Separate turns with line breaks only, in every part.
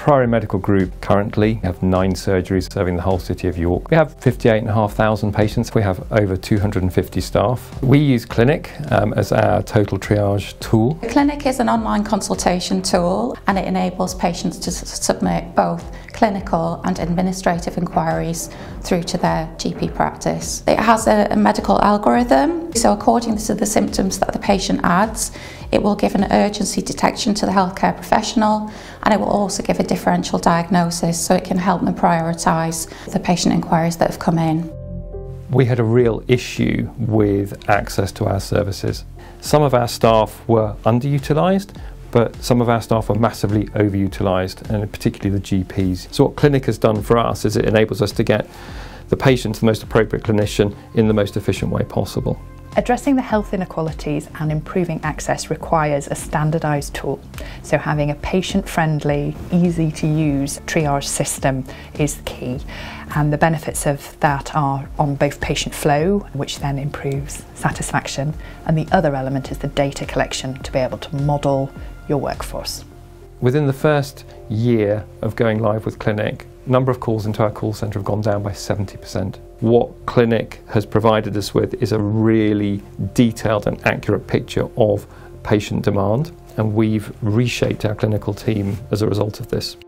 Priory Medical Group currently have nine surgeries serving the whole city of York. We have 58,500 patients. We have over 250 staff. We use Klinik um, as our total triage tool.
Klinik is an online consultation tool and it enables patients to submit both clinical and administrative inquiries through to their GP practice. It has a, a medical algorithm, so according to the symptoms that the patient adds, it will give an urgency detection to the healthcare professional and it will also give a differential diagnosis so it can help them prioritise the patient inquiries that have come in.
We had a real issue with access to our services. Some of our staff were underutilised, but some of our staff are massively overutilised, and particularly the GPs. So, what Klinik has done for us is it enables us to get the patient to the most appropriate clinician in the most efficient way possible.
Addressing the health inequalities and improving access requires a standardised tool. So having a patient-friendly, easy to use triage system is key. And the benefits of that are on both patient flow, which then improves satisfaction, and the other element is the data collection to be able to model your workforce.
Within the first year of going live with Klinik, number of calls into our call centre have gone down by 70%. What Klinik has provided us with is a really detailed and accurate picture of patient demand, and we've reshaped our clinical team as a result of this.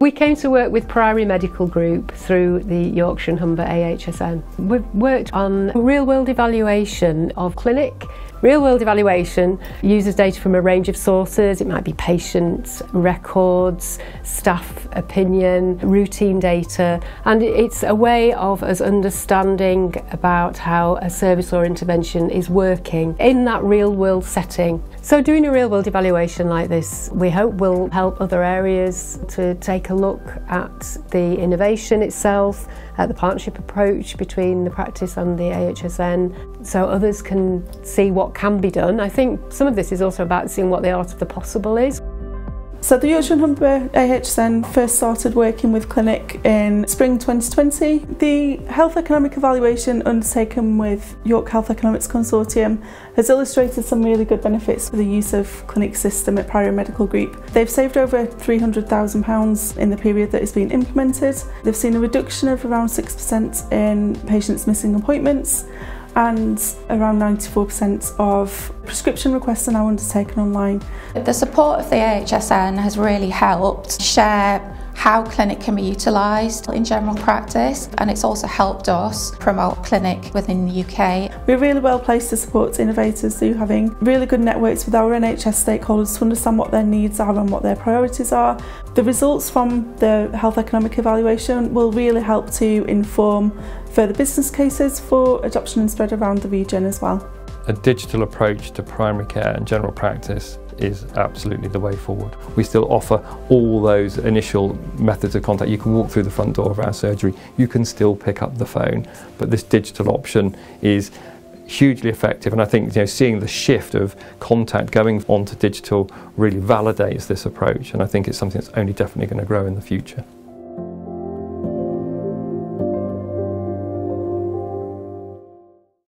We came to work with Priory Medical Group through the Yorkshire and Humber AHSN. We've worked on real world evaluation of Klinik. Real world evaluation uses data from a range of sources. It might be patients, records, staff opinion, routine data, and it's a way of us understanding about how a service or intervention is working in that real world setting. So doing a real world evaluation like this, we hope will help other areas to take a look at the innovation itself, at the partnership approach between the practice and the AHSN, so others can see what can be done. I think some of this is also about seeing what the art of the possible is.
So the Yorkshire Humber AHSN first started working with Klinik in spring 2020. The health economic evaluation undertaken with York Health Economics Consortium has illustrated some really good benefits for the use of Klinik system at Priory Medical Group. They've saved over £300,000 in the period that it's been implemented. They've seen a reduction of around 6% in patients missing appointments and around 94% of prescription requests are now undertaken online.
The support of the AHSN has really helped share how Klinik can be utilised in general practice and it's also helped us promote Klinik within the UK.
We're really well placed to support innovators through having really good networks with our NHS stakeholders to understand what their needs are and what their priorities are. The results from the health economic evaluation will really help to inform further business cases for adoption and spread around the region as well.
A digital approach to primary care and general practice is absolutely the way forward. We still offer all those initial methods of contact. You can walk through the front door of our surgery, you can still pick up the phone, but this digital option is hugely effective and I think you know seeing the shift of contact going onto digital really validates this approach and I think it's something that's only definitely going to grow in the future.